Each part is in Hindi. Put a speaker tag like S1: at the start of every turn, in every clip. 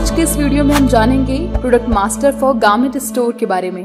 S1: आज के इस वीडियो में हम जानेंगे product master for garment store के बारे में।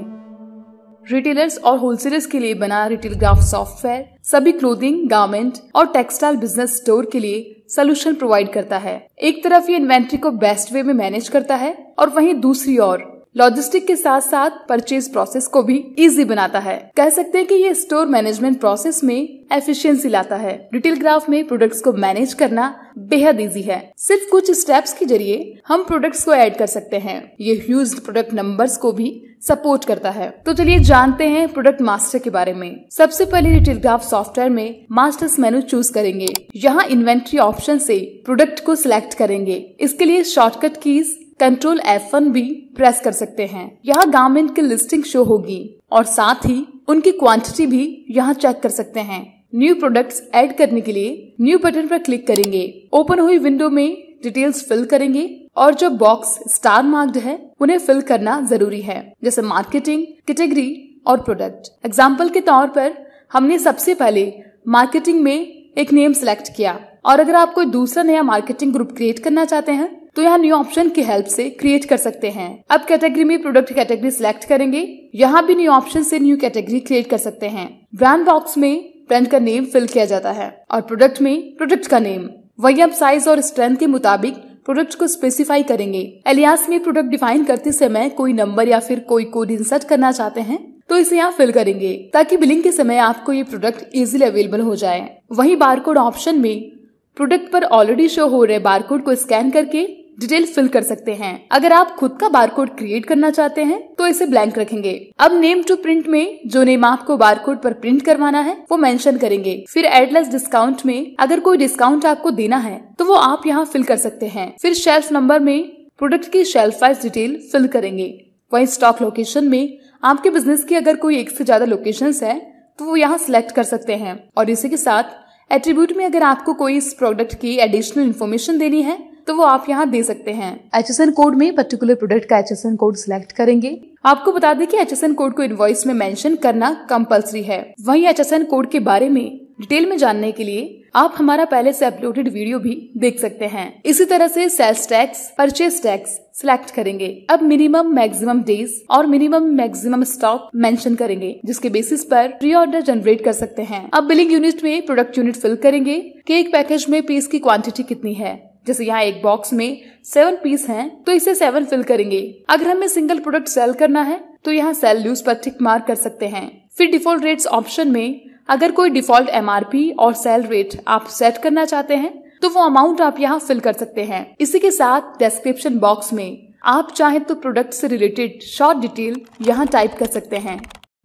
S1: रिटेलर्स और होलसेलर्स के लिए बना रिटेल ग्राफ सॉफ्टवेयर सभी क्लोथिंग गार्मेंट और टेक्सटाइल बिज़नेस स्टोर के लिए सोल्यूशन प्रोवाइड करता है। एक तरफ़ ये इन्वेंट्री को बेस्ट वे में मैनेज करता है और वहीं दूसरी ओर लॉजिस्टिक के साथ साथ परचेज प्रोसेस को भी इजी बनाता है। कह सकते हैं कि ये स्टोर मैनेजमेंट प्रोसेस में एफिशिएंसी लाता है। रिटेल ग्राफ में प्रोडक्ट्स को मैनेज करना बेहद इजी है। सिर्फ़ कुछ स्टेप्स के ज़रिए हम प्रोडक्ट्स को ऐड कर सकते हैं। ये ह्यूज प्रोडक्ट नंबर्स को भी सपोर्ट करता है। तो चलिए जानते हैं प्रोडक्ट मास्टर के बारे में। सबसे पहले रिटेल ग्राफ सॉफ्टवेयर में मास्टर्स मेनू चूज़ करेंगे। यहाँ इन्वेंट्री ऑप्शन से प्रोडक्ट को सिलेक्ट करेंगे। इसके लिए शॉर्टकट कीज कंट्रोल F1 भी प्रेस कर सकते हैं। यहाँ गारमेंट की लिस्टिंग शो होगी और साथ ही उनकी क्वांटिटी भी यहाँ चेक कर सकते हैं। न्यू प्रोडक्ट्स ऐड करने के लिए न्यू बटन पर क्लिक करेंगे। ओपन हुई विंडो में डिटेल्स फिल करेंगे और जो बॉक्स स्टार मार्क्ड है, उन्हें फिल करना ज़रूरी है। जैसे मार्केटिंग कैटेगरी और प्रोडक्ट एग्ज़ाम्पल के तौर पर हमने सबसे पहले मार्केटिंग में एक नेम सिलेक्ट किया। और अगर आप कोई दूसरा नया मार्केटिंग ग्रुप क्रिएट करना चाहते हैं तो यहाँ न्यू ऑप्शन की हेल्प से क्रिएट कर सकते हैं। अब कैटेगरी में प्रोडक्ट कैटेगरी सिलेक्ट करेंगे। यहाँ भी न्यू ऑप्शन से न्यू कैटेगरी क्रिएट कर सकते हैं। ब्रांड बॉक्स में ब्रांड का नेम फिल किया जाता है और प्रोडक्ट में प्रोडक्ट का नेम वही अब साइज़ और स्ट्रेंथ के मुताबिक प्रोडक्ट को स्पेसिफाई करेंगे। एलियास में प्रोडक्ट डिफाइन करते समय कोई नंबर या फिर कोई कोड इंसर्ट करना चाहते हैं तो इसे यहाँ फिल करेंगे, ताकि बिलिंग के समय आपको ये प्रोडक्ट इजिली अवेलेबल हो जाए। वही बारकोड ऑप्शन में प्रोडक्ट पर ऑलरेडी शो हो रहे बारकोड को स्कैन करके डिटेल फिल कर सकते हैं। अगर आप खुद का बारकोड क्रिएट करना चाहते हैं तो इसे ब्लैंक रखेंगे। अब नेम टू प्रिंट में जो नेम आपको बारकोड पर प्रिंट करवाना है, वो मेंशन करेंगे। फिर एडलेस डिस्काउंट में अगर कोई डिस्काउंट आपको देना है तो वो आप यहाँ फिल कर सकते हैं। फिर शेल्फ नंबर में प्रोडक्ट की शेल्फ वाइज डिटेल फिल करेंगे। वही स्टॉक लोकेशन में आपके बिज़नेस की अगर कोई एक से ज़्यादा लोकेशन है तो वो यहाँ सिलेक्ट कर सकते हैं। और इसी के साथ, एट्रीब्यूट में अगर आपको कोई इस प्रोडक्ट की एडिशनल इन्फॉर्मेशन देनी है तो वो आप यहाँ दे सकते हैं। एच एस एन कोड में पर्टिकुलर प्रोडक्ट का H S N code select करेंगे। आपको बता दें कि एच एस एन कोड को इनवॉइस में मेंशन करना कंपलसरी है। वहीं एच एस एन कोड के बारे में डिटेल में जानने के लिए आप हमारा पहले से अपलोडेड वीडियो भी देख सकते हैं। इसी तरह से sales tax purchase tax select करेंगे। अब मिनिमम मैक्सिमम डेज़ और मिनिमम मैक्सिमम स्टॉक मेंशन करेंगे जिसके बेसिस पर प्री ऑर्डर जनरेट कर सकते हैं। अब बिलिंग यूनिट में प्रोडक्ट यूनिट फिल करेंगे कि एक पैकेज में पीस की क्वांटिटी कितनी है। जैसे यहाँ एक बॉक्स में सेवन पीस हैं तो इसे सेवन फिल करेंगे। अगर हमें सिंगल प्रोडक्ट सेल करना है तो यहाँ सेल लूज पर टिक मार्क कर सकते हैं। फिर डिफ़ॉल्ट रेट्स ऑप्शन में अगर कोई डिफ़ॉल्ट एमआरपी और सेल रेट आप सेट करना चाहते हैं तो वो अमाउंट आप यहाँ फिल कर सकते हैं। इसी के साथ डिस्क्रिप्शन बॉक्स में आप चाहें तो प्रोडक्ट से रिलेटेड शॉर्ट डिटेल यहाँ टाइप कर सकते हैं।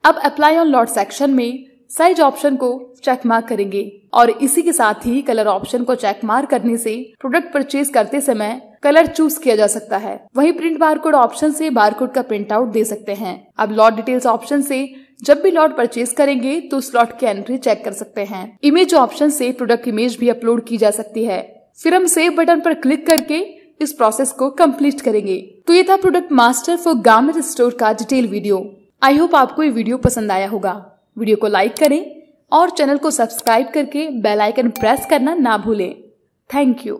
S1: अब अप्लाई ऑन लॉट सेक्शन में साइज़ ऑप्शन को चेक मार्क करेंगे और इसी के साथ ही कलर ऑप्शन को चेक मार्क करने से प्रोडक्ट परचेज करते समय कलर चूज़ किया जा सकता है। वहीं प्रिंट बारकोड ऑप्शन से बारकोड का प्रिंट आउट दे सकते हैं। अब लॉट डिटेल्स ऑप्शन से जब भी लॉट परचेज करेंगे तो स्लॉट की एंट्री चेक कर सकते हैं। इमेज ऑप्शन से प्रोडक्ट इमेज भी अपलोड की जा सकती है। फिर हम सेव बटन पर क्लिक करके इस प्रोसेस को कंप्लीट करेंगे। तो ये था product master for garment store का डिटेल वीडियो आई होप आपको ये वीडियो पसंद आया होगा। वीडियो को लाइक करें और चैनल को सब्सक्राइब करके बेल आइकन प्रेस करना ना भूलें। Thank you.